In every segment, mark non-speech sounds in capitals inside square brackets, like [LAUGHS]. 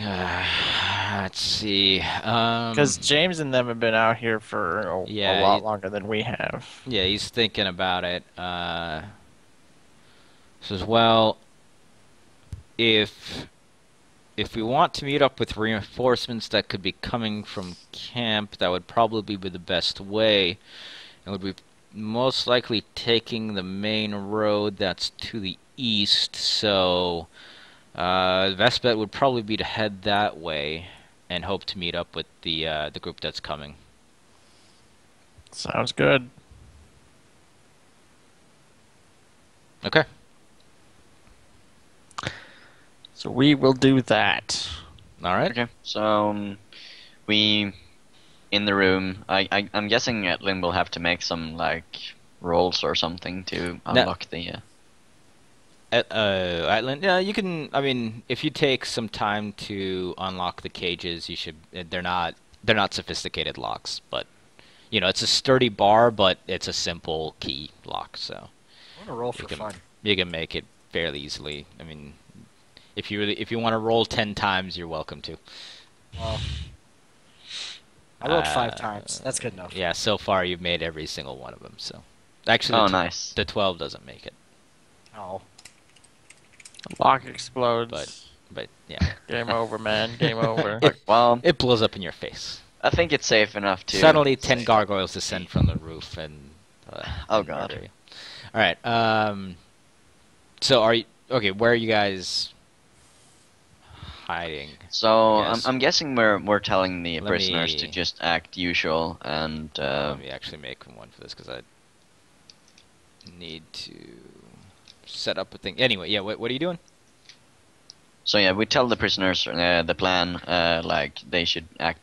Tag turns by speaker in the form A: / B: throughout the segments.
A: Uh, [SIGHS] let's see. Um,
B: Because James and them have been out here for a,
A: Yeah,
B: a lot longer than we have.
A: yeah, he's thinking about it. Uh, says, well, if if we want to meet up with reinforcements that could be coming from camp, that would probably be the best way. It would be most likely taking the main road that's to the east. So, uh, the best bet would probably be to head that way and hope to meet up with the uh, the group that's coming.
B: Sounds good.
A: Okay.
B: So we will do that.
A: All right.
C: Okay, so um, we in the room. I, I I'm guessing Etlin will have to make some like rolls or something to unlock the. Uh,
A: At, uh, Atlant, yeah, you can. I mean, if you take some time to unlock the cages, you should. uh, They're not. They're not sophisticated locks, but you know, it's a sturdy bar, but it's a simple key lock, so
D: I want to roll for
A: You can-
D: fun.
A: you can make it fairly easily. I mean, if you really, if you want to roll ten times, you're welcome to.
D: Well, I rolled five
A: Uh,
D: times. That's good enough.
A: Yeah, so far you've made every single one of them. So, actually,
C: oh,
A: the, tw-
C: nice.
A: the twelve doesn't make it,
D: Oh,
B: Lock explodes.
A: But- but yeah,
B: Game over, man. [LAUGHS] Game over.
C: Well,
A: it blows up in your face.
C: I think it's safe enough to.
A: Suddenly, ten
C: say-
A: gargoyles descend from the roof and. Uh,
C: Oh, God.
A: murder. All right. Um. So are you okay? Where are you guys hiding?
C: So
A: Yes.
C: I'm, I'm guessing we're we're telling the
A: Let
C: prisoners to just act usual and uh,
A: Let me actually make one for this because I need to set up a thing. Anyway, yeah. What, what are you doing?
C: so yeah we tell the prisoners uh, the plan uh, like they should act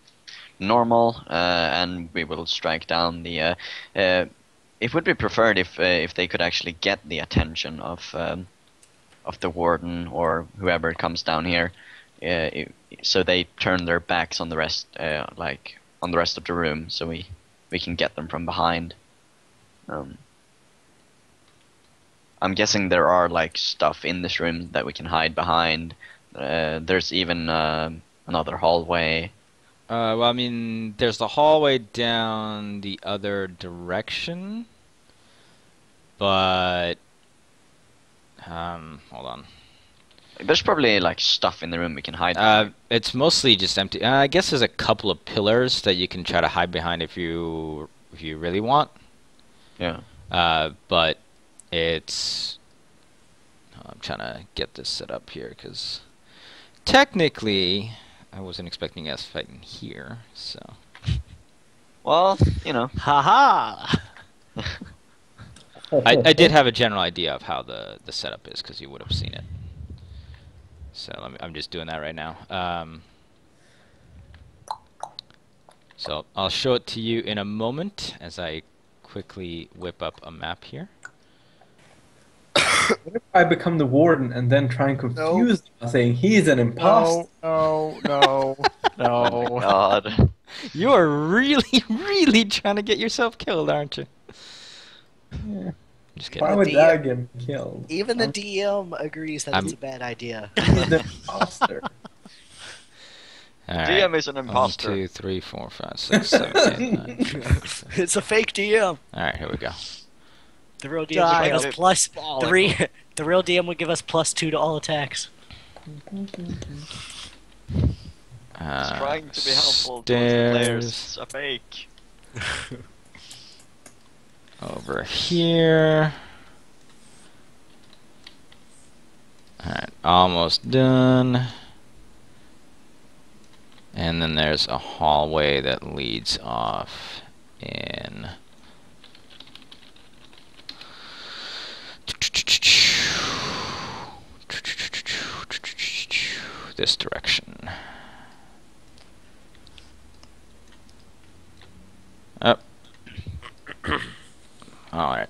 C: normal uh, and we will strike down the. Uh, uh, it would be preferred if uh, if they could actually get the attention of um, of the warden or whoever comes down here, so they turn their backs on the rest like on the rest of the room, so we we can get them from behind. Um, I'm guessing there are like stuff in this room that we can hide behind. Uh, there's even uh, another hallway.
A: Uh, well, I mean, there's the hallway down the other direction, but um, hold on.
C: There's probably like stuff in the room we can hide.
A: Uh,
C: behind.
A: it's mostly just empty. Uh, I guess there's a couple of pillars that you can try to hide behind if you if you really want.
C: yeah.
A: Uh, but it's. I'm trying to get this set up here because technically I wasn't expecting us fighting here. So
C: Well, you know.
D: Haha. ha!
A: I, I did have a general idea of how the the setup is because you would have seen it. So let me, I'm just doing that right now. Um, so I'll show it to you in a moment as I quickly whip up a map here.
E: What if I become the warden and then try and confuse them, saying he's an imposter?
B: No, no, no, [LAUGHS]
C: Oh
B: no.
C: god. [LAUGHS]
A: You are really, really trying to get yourself killed, aren't you?
E: Yeah.
A: Just kidding.
E: Why would
D: The-
E: that get killed?
D: Even the DM agrees that
A: I'm-
D: it's a bad idea. [LAUGHS]
E: the imposter.
A: All right.
C: DM is an
A: One,
C: imposter.
A: two, three, four, five, six, seven, eight, nine.
D: it's a fake DM.
A: All right, here we go.
D: The real DM
B: Die
D: would give us
C: of
D: plus
C: all
D: three. [LAUGHS] The real DM would give us plus two to all attacks. [LAUGHS]
A: Uh,
C: It's trying to be helpful to players.
A: stairs
C: a fake. [LAUGHS]
A: over here. Alright, almost done. And then there's a hallway that leads off in. This direction. Up. Alright.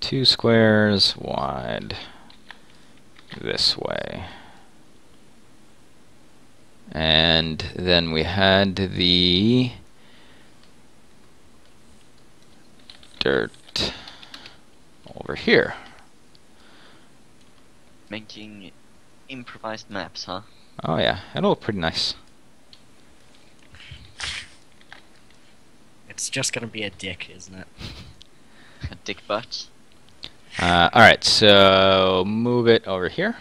A: Two squares wide this way. And then we had the dirt over here.
C: Making improvised maps, huh?
A: Oh yeah, it'll look pretty nice.
D: It's just gonna be a dick, isn't it?
C: A dick butt.
A: Uh, all right, so move it over here.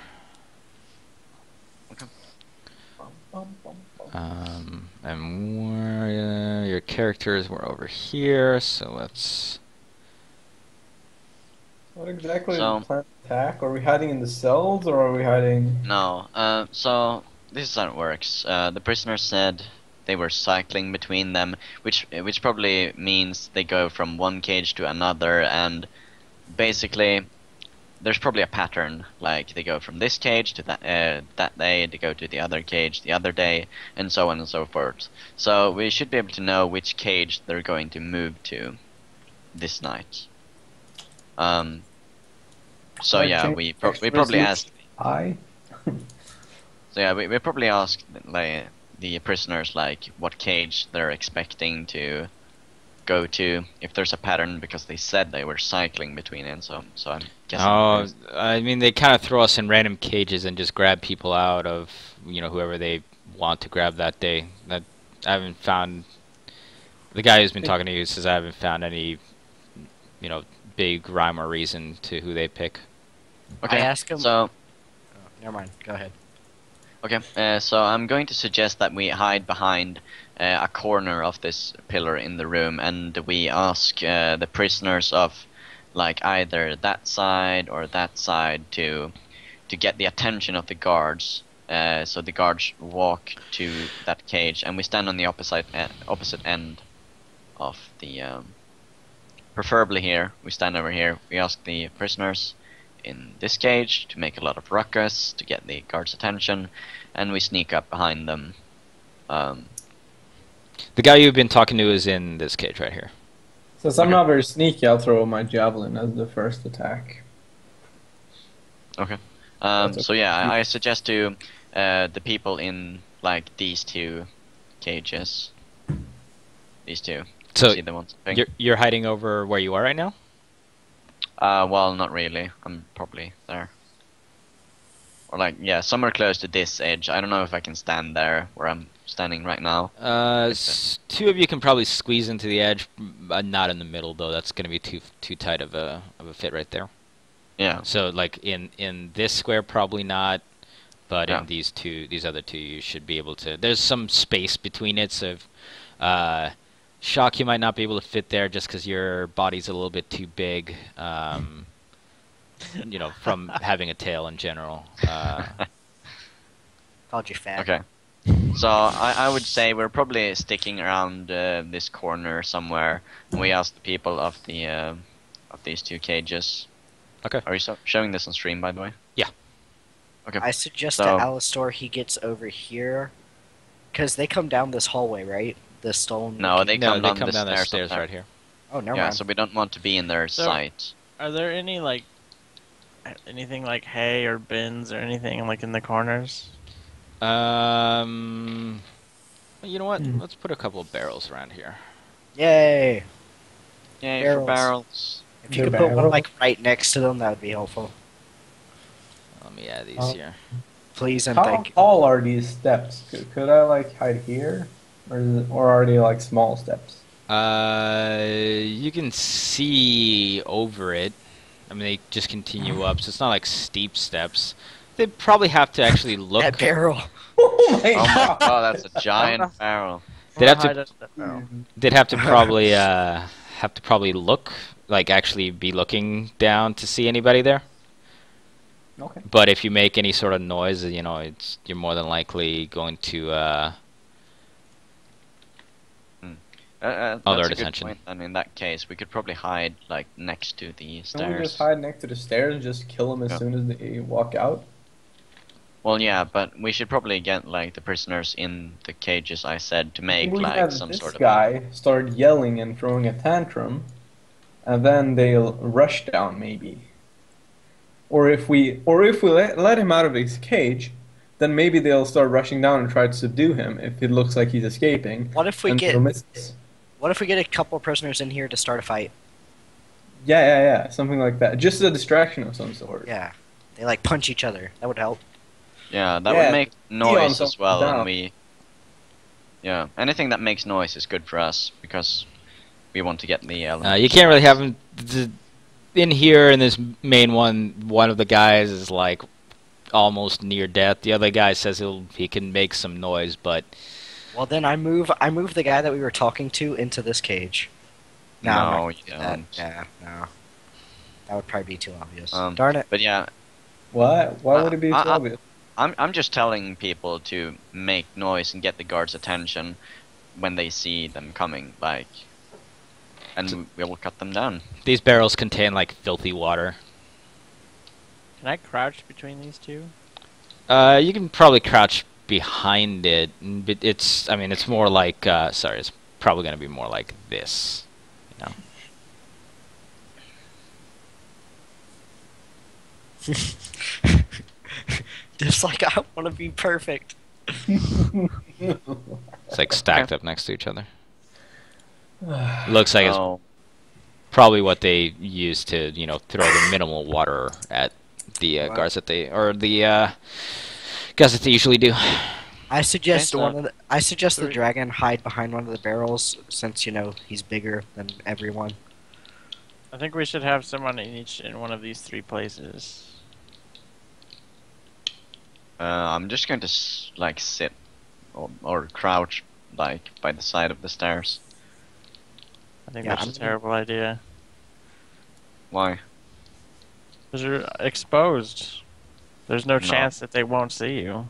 A: Um, and where uh, your characters were over here, so let's.
E: What exactly
C: So-
E: is the plan attack? Are we hiding in the cells or are we hiding?
C: No. Uh, so this is how it works. Uh, the prisoner said they were cycling between them, which which probably means they go from one cage to another, and basically there's probably a pattern. Like they go from this cage to that uh, that day, they go to the other cage the other day, and so on and so forth. So we should be able to know which cage they're going to move to this night. Um. So
E: Like,
C: yeah, we pro- we probably
E: resolution?
C: asked.
E: I. [LAUGHS]
C: So yeah, we, we probably asked like the prisoners like what cage they're expecting to go to if there's a pattern because they said they were cycling between it. So so I'm guessing.
A: Oh, I mean, they kind of throw us in random cages and just grab people out of, you know, whoever they want to grab that day. That I haven't found. The guy who's been talking to you says I haven't found any, you know, big rhyme or reason to who they pick.
C: okay.
D: I ask 'em-
C: So
D: Oh, never mind. Go ahead.
C: okay. Uh, so I'm going to suggest that we hide behind uh, a corner of this pillar in the room, and we ask uh, the prisoners of like either that side or that side to to get the attention of the guards. Uh, so the guards walk to that cage, and we stand on the opposite e- opposite end of the. Um, preferably here. We stand over here. We ask the prisoners in this cage to make a lot of ruckus to get the guards' attention, and we sneak up behind them. Um,
A: The guy you've been talking to is in this cage right here.
E: Since I'm
C: Okay.
E: not very sneaky, I'll throw my javelin as the first attack. Okay.
C: Um,
E: That's
C: so yeah, I, I suggest to uh, the people in like these two cages. These two.
A: So
C: See the ones. I
A: you're you're hiding over where you are right now.
C: Uh, well, not really. I'm probably there. Or like, yeah, somewhere close to this edge. I don't know if I can stand there where I'm standing right now.
A: Uh, two of you can probably squeeze into the edge, but not in the middle though. That's gonna be too too tight of a of a fit right there.
C: Yeah.
A: So like in in this square probably not, but
C: Yeah.
A: in these two these other two you should be able to. There's some space between it, so if, uh, shock you might not be able to fit there just because your body's a little bit too big. Um, you know, from [LAUGHS] having a tail in general. Uh,
D: Called you fat.
C: Okay. So I, I would say we're probably sticking around uh, this corner somewhere, and we ask the people of the uh, of these two cages.
A: Okay.
C: Are you so- showing this on stream, by the way?
A: Yeah.
C: Okay.
D: I suggest
C: So-
D: to Alastair he gets over here, because they come down this hallway, right? The stone.
C: No, they
A: no,
C: come
A: they
C: down
A: come
C: the
A: down the
C: stairs,
A: stairs right here.
D: Oh, never
C: Yeah,
D: mind.
C: so we don't want to be in their
B: So-
C: sight.
B: Are there any like anything like hay or bins or anything like in the corners?
A: Um, you know what?
E: Hmm.
A: Let's put a couple of barrels around here.
D: Yay!
C: Yay
D: barrels.
C: for barrels.
D: If you
E: The
D: could put one like right next to them, that would be helpful.
A: Let me add these
E: Oh.
A: here.
D: Please and
E: How
D: thank you.
E: tall are these steps? Could, could I like hide here, or is it, or are they like small steps?
A: Uh, you can see over it. I mean, they just continue up, so it's not like steep steps. They probably have to actually look.
D: That barrel. [LAUGHS]
E: Oh my
C: Oh my
E: god!
C: god, that's a giant [LAUGHS] barrel.
A: They'd have to-
B: Hide barrel.
A: They'd have to [LAUGHS] probably uh have to probably look, like actually be looking down to see anybody there.
E: Okay.
A: But if you make any sort of noise, you know, it's you're more than likely going to uh
C: Uh, uh,
A: Oh, their
C: that's a good
A: attention.
C: point. And in that case, we could probably hide like next to the
E: Can we just hide next to the stairs and just kill them as
C: Yeah.
E: soon as they walk out?
C: Well, yeah, but we should probably get like the prisoners in the cages. I said to make
E: we
C: like some sort of.
E: This guy start yelling and throwing a tantrum, and then they'll rush down maybe. Or if we, or if we let, let him out of his cage, then maybe they'll start rushing down and try to subdue him if it looks like he's escaping.
D: What if we
E: and
D: get?
E: They'll miss us.
D: What if we get a couple prisoners in here to start a fight?
E: Yeah, yeah, yeah, something like that. Just a distraction of some sort.
D: Yeah. They like punch each other. That would help.
C: Yeah, that
E: Yeah,
C: would make noise
E: on
C: as well,
E: down.
C: and we. Yeah, anything that makes noise is good for us because we want to get the
A: Uh, you can't really have them in here in this main one. One of the guys is like almost near death. The other guy says he'll he can make some noise, but
D: Well, then I move. I move the guy that we were talking to into this cage. No,
C: no, you
D: do that.
C: don't.
D: Yeah, no. That would probably be too obvious.
C: Um,
D: Darn it.
C: But yeah,
E: What? Why would it be
C: Uh,
E: so
C: uh, uh,
E: obvious?
C: I'm I'm just telling people to make noise and get the guards' attention when they see them coming, like, and we will cut them down.
A: these barrels contain like filthy water.
B: Can I crouch between these two?
A: Uh, you can probably crouch behind it, but it's I mean it's more like uh, sorry, it's probably gonna be more like this. You know. [LAUGHS]
D: Just like I want to be perfect.
A: It's like stacked up next to each other. Looks like it's
C: Oh,
A: probably what they use to you know throw the minimal water at the uh,
D: Wow.
A: guards that they or the uh, guys that they usually do.
D: I suggest
C: Okay, so-
D: one of the, I suggest the dragon hide behind one of the barrels since you know he's bigger than everyone.
B: I think we should have someone in each in one of these three places.
C: uh, I'm just going to like sit or, or crouch like by the side of the stairs.
B: I think
D: Yeah,
B: that's
D: I'm
B: a
D: gonna-
B: terrible idea.
C: Why?
B: Because you're exposed. There's no
C: No.
B: chance that they won't see you.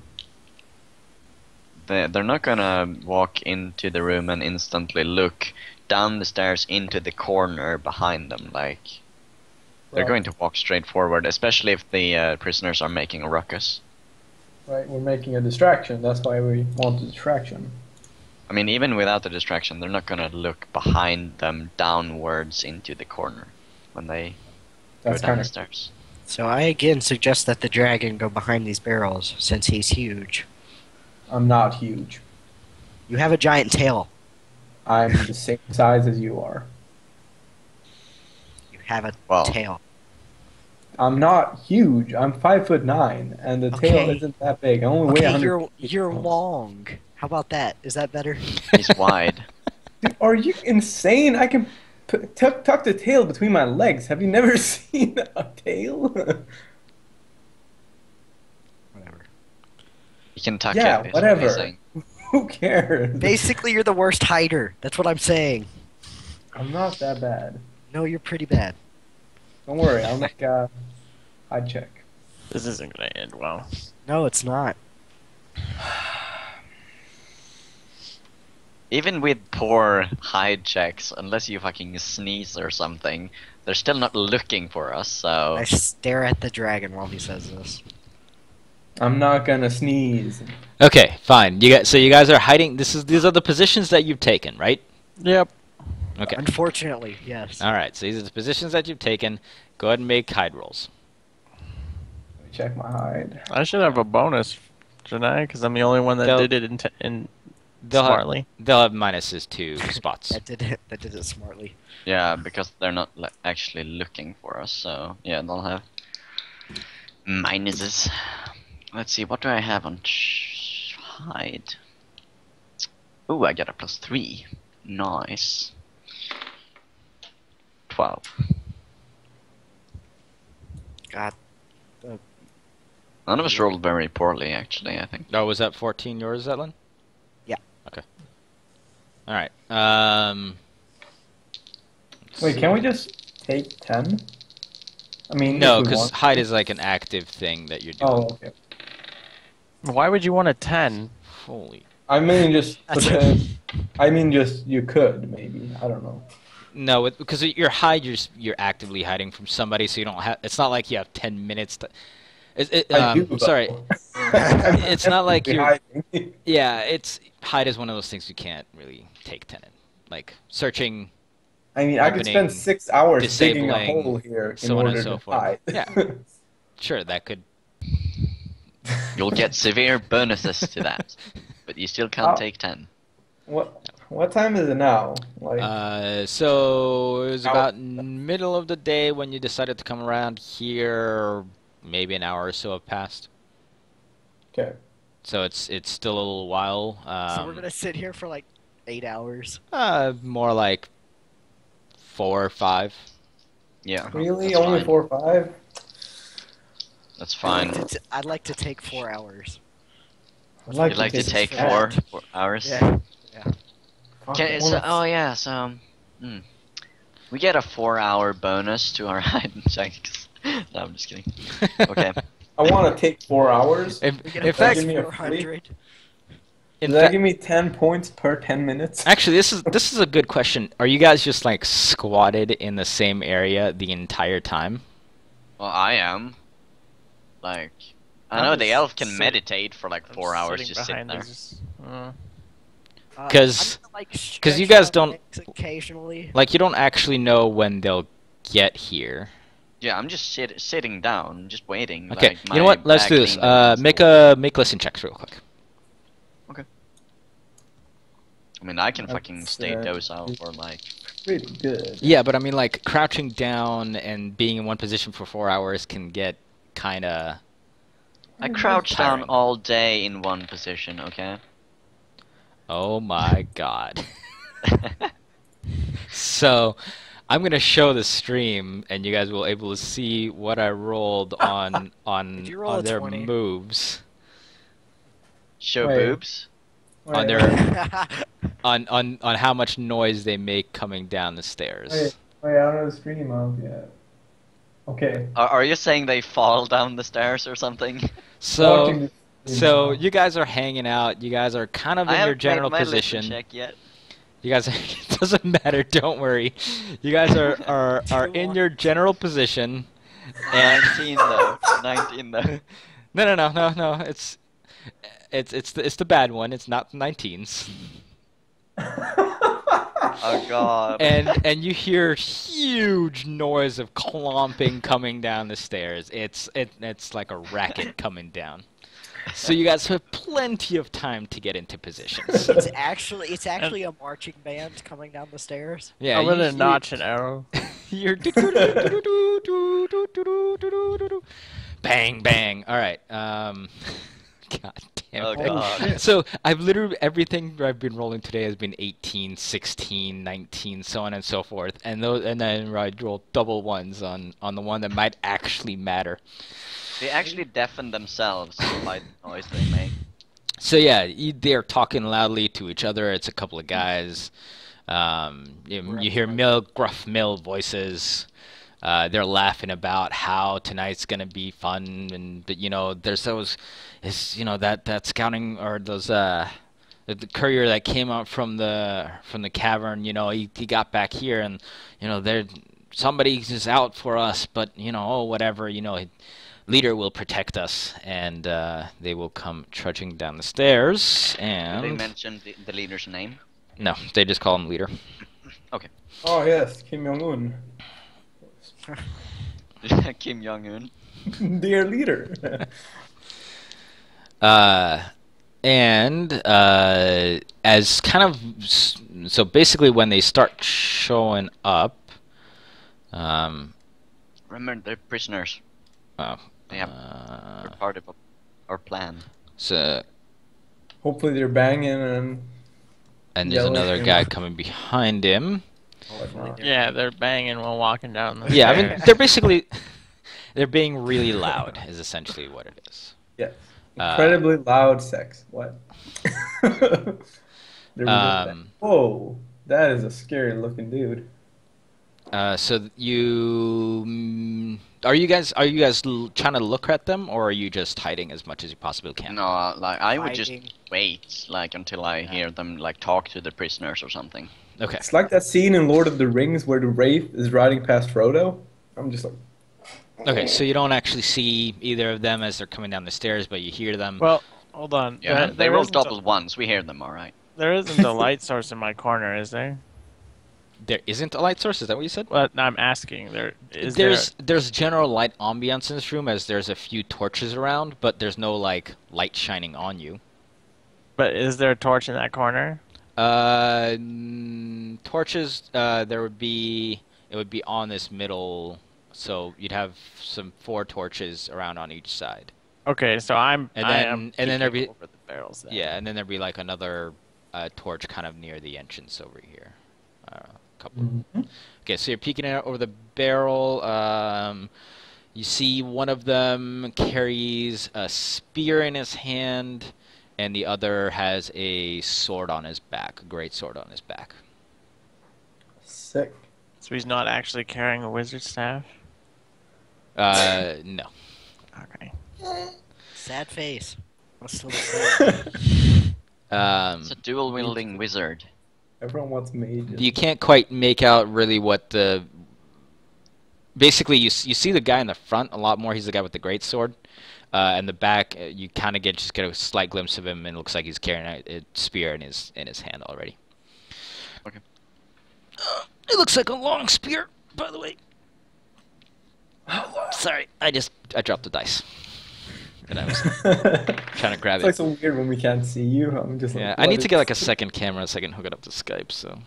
C: They they're not gonna walk into the room and instantly look down the stairs into the corner behind them. Like they're
E: Right.
C: going to walk straight forward, especially if the uh, prisoners are making a ruckus.
E: Right, we're making a distraction. That's why we want a distraction.
C: I mean, even without the distraction, they're not gonna look behind them downwards into the corner when they
E: That's
C: go down
E: kind
C: the stairs.
D: So I again suggest that the dragon go behind these barrels since he's huge.
E: I'm not huge.
D: You have a giant tail.
E: I'm the [LAUGHS] same size as you are.
D: You have a
C: Well,
D: tail.
E: I'm not huge. I'm five foot nine, and the tail isn't that big. I only weigh
D: Okay,
E: 100.
D: you're you're long. How about that? Is that better?
C: he's wide. [LAUGHS]
E: Dude, Are you insane? I can p- tuck tuck the tail between my legs. Have you never [LAUGHS] seen a tail?
D: Whatever.
C: He can tuck
E: Yeah,
C: it. is what he's
E: whatever. [LAUGHS] Who cares?
D: Basically, you're the worst hider. That's what I'm saying.
E: I'm not that bad.
D: No, you're pretty bad.
E: Don't worry. I'll make a hide check.
B: This isn't gonna end well.
D: No, it's not. [SIGHS] [SIGHS] [SIGHS]
C: Even with poor hide checks, unless you fucking sneeze or something, they're still not looking for us. So
D: I stare at the dragon while he says this.
E: I'm not gonna sneeze.
A: Okay, fine. You guys, so you guys are hiding. This is these are the positions that you've taken, right?
B: Yep.
A: Okay.
D: Unfortunately, yes.
A: All right. So these are the positions that you've taken. Go ahead and make hide rolls.
E: Let me check my hide.
B: I should have a bonus, shouldn't I? Because I'm the only one that
A: They'll-
B: did it in, t- in
A: They'll have,
B: smartly.
A: they'll have minuses two [LAUGHS] spots.
D: That did it. That did it smartly.
C: yeah, because they're not li- actually looking for us. So yeah, they'll have minuses. Let's see, what do I have on hide? Ooh, I got a plus three. Nice. Twelve.
D: God,
C: None of us rolled very poorly, actually. I think.
A: Oh, was that 14 yours, Zetlin?
D: Yeah.
A: Okay. All right. Um.
E: Wait,
A: see.
E: can we just take ten? I mean,
A: No, because hide is like an active thing that you're doing.
E: Oh, okay.
B: Why would you want a 10?
A: Holy.
E: I mean, just. [LAUGHS]
D: That's-
E: I mean, just you could maybe. I don't know.
A: No, it, because you're hide, you're you're actively hiding from somebody, so you don't have. It's not like you have 10 minutes to. It, it,
E: I
A: um,
E: do,
A: sorry. [LAUGHS] It's not like you're-
E: hiding.
A: Yeah, it's hide is one of those things you can't really take 10 in. Like searching,
E: I mean, I could spend six hours digging a hole here in
A: so on and
E: order
A: so
E: to
A: forth.
E: hide.
A: Yeah. [LAUGHS] sure, that could. [LAUGHS] [LAUGHS]
C: You'll get severe bonuses to that, but you still can't take ten.
E: what? What time is it now? Like,
A: Uh, so it was
E: Ow.
A: about middle of the day when you decided to come around here. maybe an hour or so have passed.
E: Okay.
A: So it's it's still a little while. Um,
D: so we're gonna sit here for like eight hours.
A: uh, more like four or five.
C: Yeah.
E: Really?
C: that's
E: Only
C: fine.
E: four or five?
C: That's
D: I'd
C: fine.
D: like, to t- I'd like to take four hours.
E: I'd like
C: You'd like to take four, four hours?
D: Yeah.
E: Fuck,
C: Can,
E: I
C: so, oh yeah, so um, hmm. we get a four-hour bonus to our [LAUGHS] hide and seek. [LAUGHS] no, I'm just kidding. Okay. [LAUGHS]
E: I want to take four hours.
A: In,
D: We get
A: in
D: a
A: fact,
E: give me a
D: four hundred.
A: in
E: Does that
A: fact,
E: give me ten points per ten minutes?
A: actually, this is this [LAUGHS] is a good question. Are you guys just like squatted in the same area the entire time?
C: Well, I am. Like, I
B: I'm
C: know the elf can
B: sit-
C: meditate for like
B: I'm
C: four hours just sitting
B: behind
C: there.
B: Because, uh,
D: Uh,
A: 'Cause-
D: I'm gonna, like,
A: 'cause you guys don't-
D: occasionally.
A: Like you don't actually know when they'll get here.
C: Yeah, I'm just sit, sitting down, just waiting.
A: Okay,
C: like,
A: you know what? Let's do this. Uh, make
C: the wall.
A: a make listen checks real quick. Okay.
C: I mean, I can
E: That's,
C: fucking stay
E: uh,
C: docile for like.
E: Pretty good.
A: Yeah, but I mean, like crouching down and being in one position for four hours can get kind of.
C: I crouch down all day in one position. Okay.
A: Oh my god. [LAUGHS] so, I'm gonna show the stream, and you guys will able to see what I rolled [LAUGHS] on on
D: roll
A: on their
D: 20?
A: moves.
C: Show
E: Wait.
C: boobs.
A: On their- [LAUGHS] On, on on how much noise they make coming down the stairs.
E: Wait, wait, I don't know the stream up yet. Okay.
C: Are, are you saying they fall down the stairs or something?
A: So
E: Watching the stream
A: so you guys are hanging out. You guys are kind of
C: I
A: in your
C: haven't
A: general
C: made my listen
A: position.
C: check yet.
A: You guys, [LAUGHS] it doesn't matter. Don't worry. You guys are are, are in your general position, and
C: 19 though. 19 though. [LAUGHS]
A: no, no, no, no, no. It's it's it's the, it's the bad one. It's not the 19s. [LAUGHS]
C: Oh god.
A: And and you hear huge noise of clomping coming down the stairs. It's it it's like a racket coming down. So you guys have plenty of time to get into positions.
D: it's actually it's actually a marching band coming down the stairs.
A: Yeah,
B: I'm gonna notch an arrow.
A: You're bang bang. All right. Um, God damn.
C: Oh
A: it.
C: god. [LAUGHS] [LAUGHS]
A: So I've literally everything I've been rolling today has been 18, 16, 19, so on and so forth, and those and then I rolled double ones on on the one that might actually matter.
C: They actually deafen themselves by the noise they make.
A: So yeah, they're talking loudly to each other. It's a couple of guys. Um, you, you hear mill, gruff mill voices. Uh, they're laughing about how tonight's gonna be fun, and you know, there's those, is you know that that scouting or those uh, the, the courier that came out from the from the cavern. You know, he he got back here, and you know, there somebody's is out for us, but you know, oh whatever, you know. Leader will protect us, and uh, they will come trudging down the stairs.
C: Did
A: And
C: they mention the, the leader's name?
A: no, they just call him leader. [LAUGHS] Okay.
E: Oh yes, Kim Jong Un, [LAUGHS]
C: Kim Jong Un.
E: dear [LAUGHS] leader. [LAUGHS]
A: Uh, and uh, as kind of so basically when they start showing up, um,
C: Remember, they're prisoners.
A: oh,
C: They have
A: uh,
C: they're part of our plan.
A: so
E: Hopefully they're banging and
A: and there's another guy coming behind him.
E: Whatnot.
B: Yeah, they're banging while walking down the
A: Yeah, I mean they're basically [LAUGHS] they're being really loud is essentially what it is.
E: Yes.
A: Uh,
E: Incredibly loud sex. What? [LAUGHS] They're really.
A: Um,
E: Whoa, that is a scary looking dude.
A: Uh, so you mm, are you guys are you guys l- trying to look at them or are you just hiding as much as you possibly can?
C: No, uh, like I would just wait, like until I hear them like talk to the prisoners or something.
A: Okay.
E: It's like that scene in Lord of the Rings where the Wraith is riding past Frodo. I'm just like,
A: Okay, so you don't actually see either of them as they're coming down the stairs, but you hear them.
B: Well, hold on.
C: Yeah,
B: There-
C: they
B: there
C: roll
B: isn't a-
C: double ones. We hear them, all right.
B: There isn't a [LAUGHS] light source in my corner, is there?
A: there isn't a light source. Is that what you said?
B: What I'm asking, there is
A: there's there's general light ambiance in this room as there's a few torches around, but there's no like light shining on you.
B: but is there a torch in that corner?
A: Uh, mm, torches. Uh, there would be. It would be on this middle So you'd have some four torches around on each side.
B: Okay, so I'm.
A: And
B: I
A: then-
B: am
A: and then there'd be-
B: over the barrels. Then.
A: Yeah, and then there'd be like another uh, torch kind of near the entrance over here. Uh, a couple.
E: Mhm.
A: Okay, so you're peeking out over the barrel. Um, you see one of them carries a spear in his hand, and the other has a sword on his back, a great sword on his back.
E: Sick.
B: So he's not actually carrying a wizard staff.
A: Uh, [LAUGHS] no.
B: Okay.
D: Sad face. What's still the [LAUGHS]
A: Um,
C: It's a dual wielding wizard.
E: Everyone wants mages.
A: you can't quite make out really what the. Basically, you you see the guy in the front a lot more. He's the guy with the great sword. Uh, and the back, uh, you kind of get just get a slight glimpse of him, and it looks like he's carrying a, a spear in his in his hand already.
C: Okay.
A: Uh, it looks like a long spear, by the way. [GASPS] Sorry, I just I dropped the dice. And I was [LAUGHS] trying to grab it.
E: it's like so weird when we can't see you. I'm just like,
A: Yeah, I need to get like a second camera so I can hook it up to Skype. So.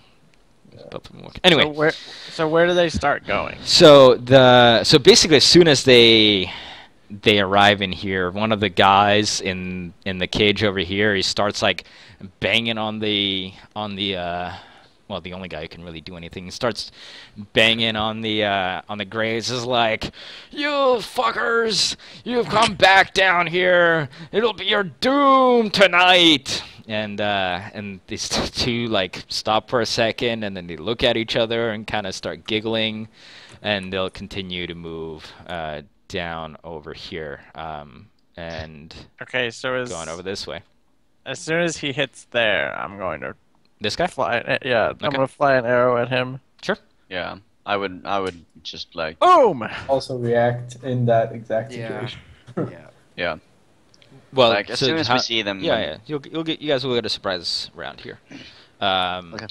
A: Both of them work. Anyway,
B: So where? So where do they start going?
A: So the so basically, as soon as they they arrive in here, one of the guys in in the cage over here, he starts like banging on the on the uh, well, the only guy who can really do anything. He starts banging on the uh, on the graves. Is like, you fuckers, you've come [LAUGHS] back down here. It'll be your doom tonight. And uh, and these two like stop for a second, and then they look at each other and kind of start giggling, and they'll continue to move uh, down over here, um, and
B: Okay, so as
A: going over this way.
B: as soon as he hits there, I'm going to
A: This guy?
B: fly. an- Yeah, I'm gonna fly an arrow at him.
A: Sure.
C: Yeah, I would. I would just like.
B: Boom!
E: also react in that exact
D: Yeah.
E: situation.
D: yeah. [LAUGHS]
C: Yeah.
A: Well,
C: like as
A: so
C: soon as
A: how-
C: we see them.
A: Yeah, yeah. You'll you'll get you guys will get a surprise round here. Um,
C: Okay.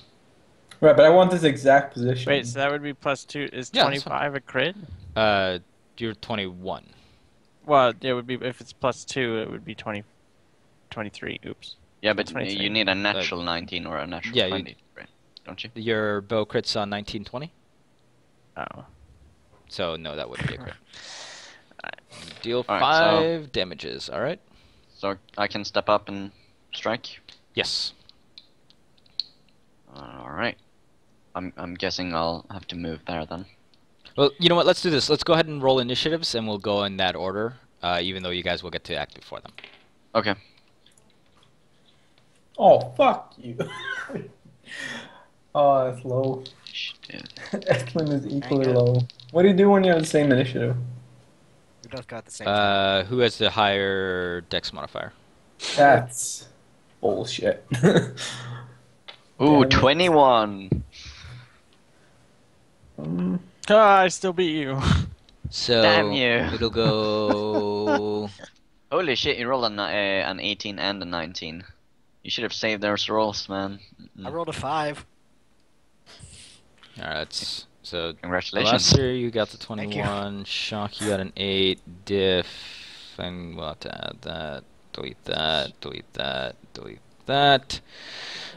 E: Right, but I want this exact position.
B: Wait, so that would be plus two. Is
A: Yeah,
B: 25 a crit?
A: Uh, you're 21.
B: Well, it would be if it's plus two, it would be 20, 23. Oops.
C: Yeah, but
B: 23.
C: you need a natural 19 or a natural
A: yeah, you-
C: 20, right? Don't you?
A: Your bow crits on 19, 20.
B: Oh.
A: So no, that wouldn't be a crit. [LAUGHS] Deal
C: Alright, so-
A: five damages. All right.
C: So I can step up and strike.
A: Yes.
C: All right. I'm I'm guessing I'll have to move there then.
A: Well, you know what? Let's do this. Let's go ahead and roll initiatives, and we'll go in that order. Uh, even though you guys will get to act before them.
C: Okay.
E: Oh, fuck you. [LAUGHS] oh, that's low.
C: Shit. [LAUGHS]
E: Eklund is equally low. What do you do when you have the same initiative?
D: We both got the same.
A: Uh, who has the higher dex modifier?
E: That's bullshit. [LAUGHS]
C: Ooh,
E: Damn
C: 21.
E: um,
B: Ah, I still beat you.
A: So
C: Damn you.
A: it'll go. [LAUGHS]
C: Holy shit, you rolled an, uh, an 18 and a 19. You should have saved those rolls, man.
D: I rolled a five.
A: All right. That's, so
C: Congratulations.
A: last year you got the
D: Thank you.
A: 21. Shock, you got an eight. Diff, and we'll have to add that. Delete that. Delete that. Delete that.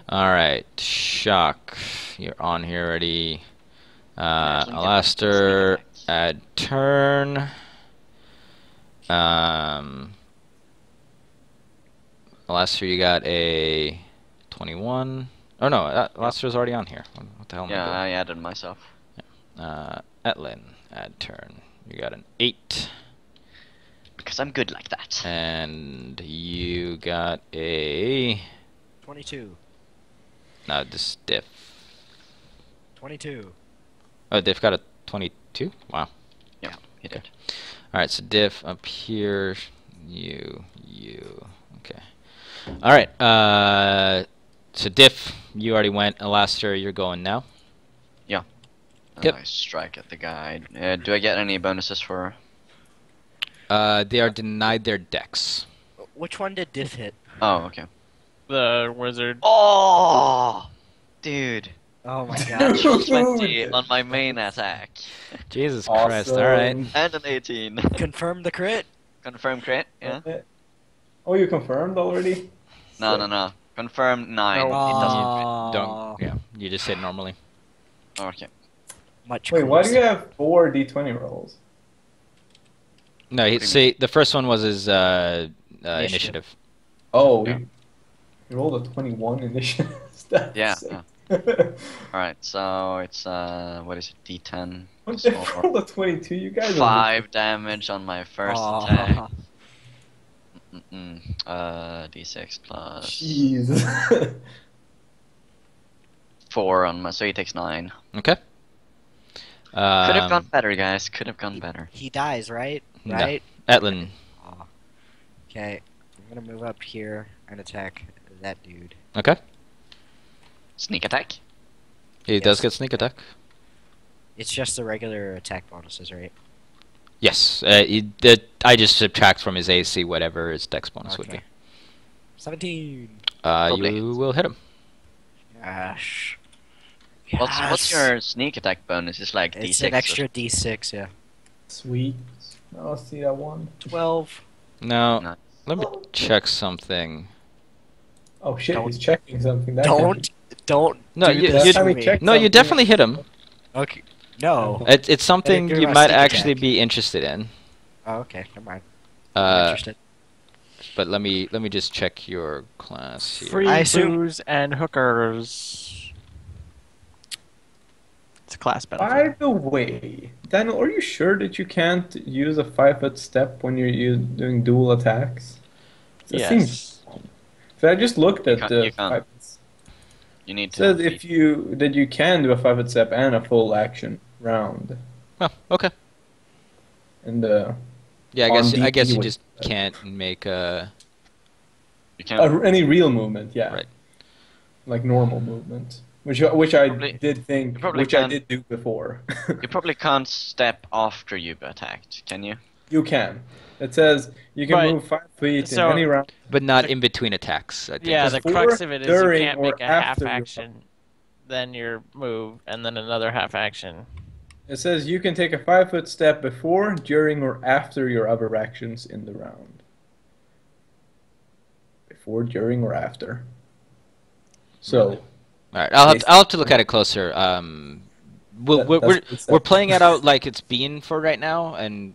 A: All right. Shock, you're on here already. Uh, Alastair, add turn. Um, Alastair, you got a 21. Oh no, uh, Alastair's already on here. What, what the hell
C: Yeah,
A: I?
C: I added myself.
A: Uh, Etlin, add turn. You got an 8.
C: Because I'm good like that.
A: And you got a.
D: Twenty-two.
A: No, this diff.
D: Twenty-two.
A: Oh, diff got a 22? Wow.
C: Yeah, he did.
A: Alright, so diff up here. You, you. Okay. Alright, uh. So diff, you already went. Alastair, you're going now. Yeah. Yep.
C: I strike at the guy. Uh, do I get any bonuses for?
A: Uh, they are denied their dex.
D: Which one did Diff hit?
C: Oh, okay.
B: The wizard.
C: Oh, dude.
D: Oh my [LAUGHS] god.
C: 20 on my main attack.
A: Jesus
E: awesome.
A: Christ, alright.
C: And an 18. [LAUGHS]
D: Confirm the crit.
C: Confirm crit, yeah?
E: Oh, you confirmed already?
C: No, no, no. Confirm 9.
B: No.
C: It doesn't crit.
A: Don't. Yeah, you just said normally.
C: Okay.
D: much.
E: Wait, why do you have four d20 rolls?
A: No, he,
C: do you
A: see, the first one was his uh, uh,
D: Initiative.
A: initiative.
E: Oh,
C: Yeah.
E: you, you rolled a 21 initiative. [LAUGHS] That's
C: Yeah,
E: sick. [LAUGHS]
C: Alright, so it's uh what is it, D10
E: What
C: plus
E: if rolled a 22? You guys
C: Five damage on my first
D: Aw.
C: attack. [LAUGHS] Mm-mm. Uh D6 plus
E: Jeez. [LAUGHS]
C: four on my so he takes nine.
A: Okay.
C: Could have gone
A: Um,
C: better, guys. Could have gone better.
D: He dies, right?
A: No.
D: Right.
A: Etlin.
D: Aw. Okay, I'm gonna move up here and attack that dude.
A: Okay.
C: Sneak attack.
A: He does get sneak attack.
D: It's just the regular attack bonuses, right?
A: Yes. Uh, he, that I just subtract from his AC whatever his dex bonus would be.
D: Seventeen.
A: Uh,
C: Probably.
A: you will hit him.
D: Gosh.
C: What's what's your sneak attack bonus? It's like
D: It's
C: D6.
D: an
C: or-
D: extra D6, yeah.
E: Sweet. I'll see that one.
D: Twelve.
A: Now,
C: Nice.
A: let me check something.
E: Oh shit,
D: Don't-
E: he's checking something. That
D: Don't, don't.
A: No,
D: do
A: you-
D: this
A: you-
D: to
E: Last time we
D: me.
E: checked-
A: No, you definitely hit him.
D: Okay. No.
A: It, it's something
D: give
A: you might actually
D: attack.
A: be interested in.
D: Oh, okay. Never mind. I'm
A: Uh,
D: interested.
A: but let me let me just check your class here.
B: Free
D: I assume-
B: booze and hookers. It's a class
E: battle.
B: By
E: the way, Daniel, are you sure that you can't use a five foot step when you're u- doing dual attacks? That
B: yes.
E: seems. So I just looked
C: You
E: at
C: can't-
E: the
C: you can't.
E: five.
C: You need to.
E: says if you that you can do a five foot step and a full action round,
A: Oh, okay.
E: and uh,
A: Yeah, I
E: On
A: guess I guess you
E: with-
A: just can't make a.
C: you can't.
E: uh, any real movement, yeah,
A: Right.
E: like normal movement, which which I
C: Probably-
E: did think,
C: probably
E: which I did do before. [LAUGHS]
C: You probably can't step after you've attacked, can you?
E: You can. It says you can
B: But-
E: move five feet
B: so-
E: in any round.
A: But not in between attacks. I think.
B: Yeah, the
E: Before,
B: crux of it is you can't make a half
E: after your-
B: action, then your move, and then another half action.
E: It says you can take a five foot step before, during, or after your other actions in the round. Before, during, or after. So
A: All right, I'll have to, I'll have to look at it closer. Um, we'll,
E: That-
A: we're we're,
E: what it says.
A: we're playing it out like it's been for right now, and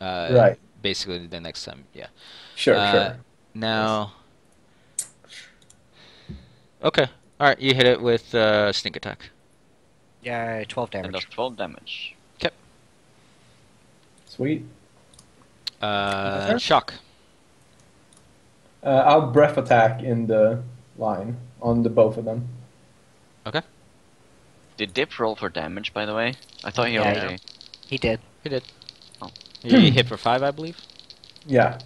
A: uh,
E: Right.
A: basically the next time. Yeah.
E: sure,
A: Uh,
E: sure.
A: Now. Okay. All right. You hit it with uh, sneak attack.
D: Yeah, 12
C: And does
D: damage.
C: 12 damage.
E: Sweet.
A: Uh,
E: Okay.
A: shock.
E: Uh, I'll breath attack in the line on the both of them. Okay.
C: Did Dip roll for damage, by the way? I thought he
D: Yeah,
C: already.
D: He did.
A: He did.
C: Oh.
A: He hit for five, I believe.
E: Yeah.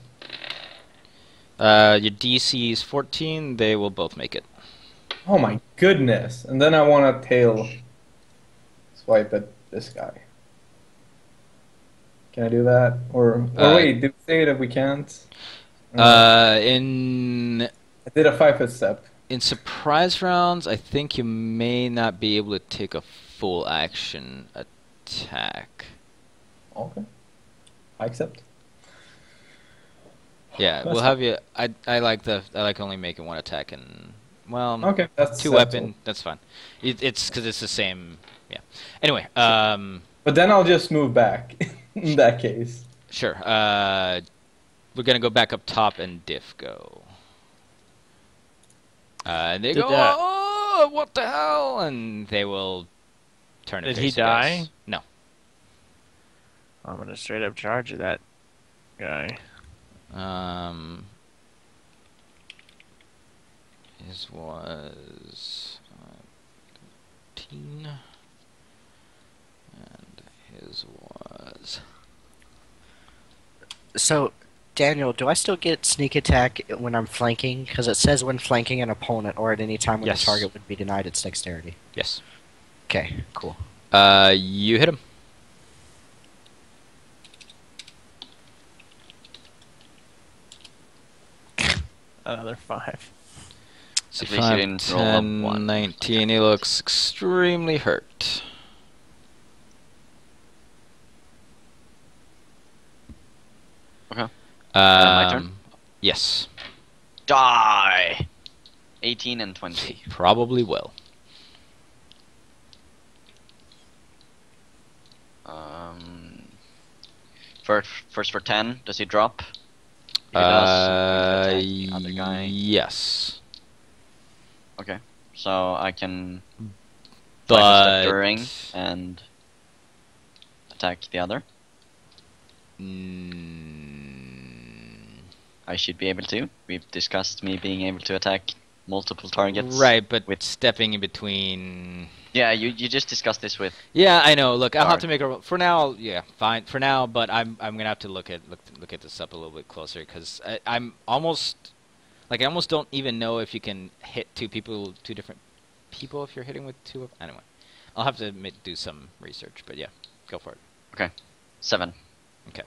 A: Uh, your DC is 14. They will both make it.
E: Oh my goodness! And then I want to tail swipe at this guy. Can I do that? Or, or
A: Uh,
E: wait, did we say that we can't?
A: Uh, in
E: I did a five foot step.
A: in surprise rounds, I think you may not be able to take a full action attack.
E: Okay. I accept.
A: Yeah,
E: That's
A: we'll
E: fine.
A: have you. I I like the I like only making one attack and well
E: Okay, that's
A: two
E: that's
A: weapon.
E: all.
A: That's fine. It, it's because it's the same. Yeah. Anyway, um,
E: But then I'll just move back. [LAUGHS] in that case.
A: sure. Uh, we're gonna go back up top and diff go. Uh, and they
B: Did
A: go,
B: that-
A: oh, what the hell? And they will turn. and
B: Did he
A: face you guys.
B: die?
A: No.
B: I'm gonna straight up charge that guy.
A: Um, his was uh, 13, and his was
D: So, Daniel, do I still get sneak attack when I'm flanking? Because it says when flanking an opponent or at any time when
A: Yes.
D: the target would be denied its dexterity.
A: yes.
D: Okay, cool.
A: Uh, you hit him.
B: Another five.
A: So
C: At least you didn't roll up
A: 10,
C: one.
A: 19. He looks extremely hurt.
C: Okay.
A: Um,
C: my turn?
A: Yes,
C: Die! 18 and 20.
A: probably will.
C: Um, first, first for ten. Does he drop?
A: Uh,
C: other guy.
A: yes.
C: Okay. So I can
A: But
C: during and attack the other.
A: Mm,
C: I should be able to. We've discussed me being able to attack multiple targets.
A: right, but
C: with-
A: stepping in between.
C: Yeah, you you just discussed this with.
A: Yeah, I know. Look, I'll have to make a for now. Yeah, fine for now. But I'm I'm gonna have to look at look look at this up a little bit closer because I'm almost like I almost don't even know if you can hit two people, two different people if you're hitting with two of. Anyway, I'll have to admit, do some research. But yeah, go for it.
C: Okay, Seven.
A: Okay.